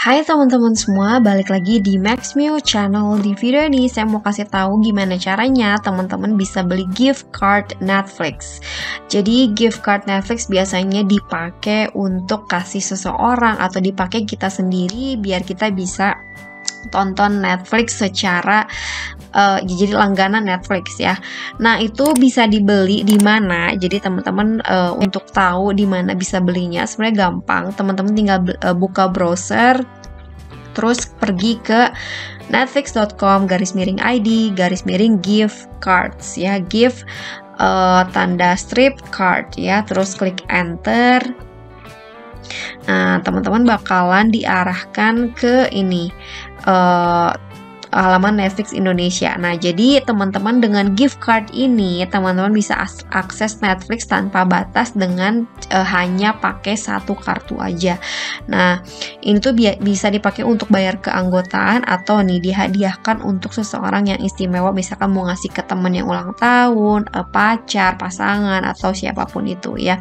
Hai teman-teman semua, balik lagi di Max Mew Channel. Di video ini saya mau kasih tahu gimana caranya teman-teman bisa beli gift card Netflix. Jadi gift card Netflix biasanya dipakai untuk kasih seseorang atau dipakai kita sendiri biar kita bisa tonton Netflix secara uh, jadi langganan Netflix ya. Nah, itu bisa dibeli di mana? Jadi teman-teman uh, untuk tahu di mana bisa belinya sebenarnya gampang. Teman-teman tinggal uh, buka browser terus pergi ke netflix.com garis miring ID garis miring gift cards ya gift uh, tanda strip card ya terus klik enter Nah, teman-teman bakalan diarahkan ke ini uh, halaman Netflix Indonesia. Nah, jadi teman-teman dengan gift card ini, teman-teman bisa akses Netflix tanpa batas dengan uh, hanya pakai satu kartu aja. Nah, ini tuh bi bisa dipakai untuk bayar keanggotaan atau nih dihadiahkan untuk seseorang yang istimewa, misalkan mau ngasih ke temen yang ulang tahun, uh, pacar, pasangan atau siapa pun itu ya.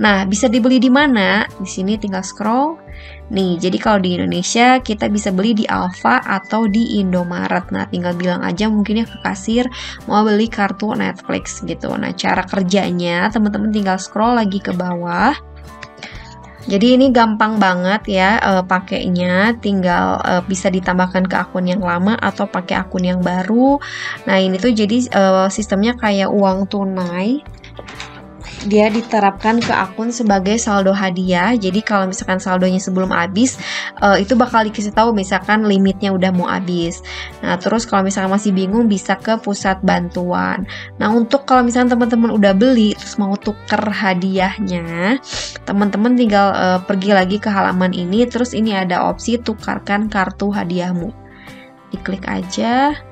Nah, bisa dibeli di mana? Di sini tinggal scroll Nih, jadi kalau di Indonesia kita bisa beli di Alfa atau di Indomaret. Nah, tinggal bilang aja mungkin ya ke kasir mau beli kartu Netflix gitu. Nah, cara kerjanya teman-teman tinggal scroll lagi ke bawah. Jadi ini gampang banget ya e, pakainya, tinggal e, bisa ditambahkan ke akun yang lama atau pakai akun yang baru. Nah ini tuh jadi e, sistemnya kayak uang tunai dia diterapkan ke akun sebagai saldo hadiah. Jadi kalau misalkan saldonya sebelum habis, uh, itu bakal dikasih tahu misalkan limitnya udah mau habis. Nah, terus kalau misalkan masih bingung bisa ke pusat bantuan. Nah, untuk kalau misalkan teman-teman udah beli terus mau tuker hadiahnya, teman-teman tinggal uh, pergi lagi ke halaman ini terus ini ada opsi tukarkan kartu hadiahmu. Diklik aja.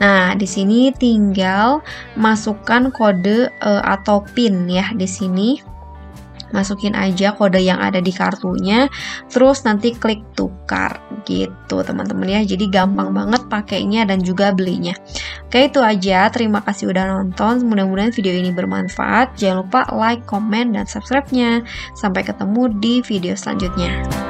Nah, di sini tinggal masukkan kode uh, atau PIN ya di sini. Masukin aja kode yang ada di kartunya, terus nanti klik tukar gitu teman-teman ya. Jadi gampang banget pakainya dan juga belinya. Oke, itu aja. Terima kasih udah nonton. Mudah-mudahan video ini bermanfaat. Jangan lupa like, comment, dan subscribe-nya. Sampai ketemu di video selanjutnya.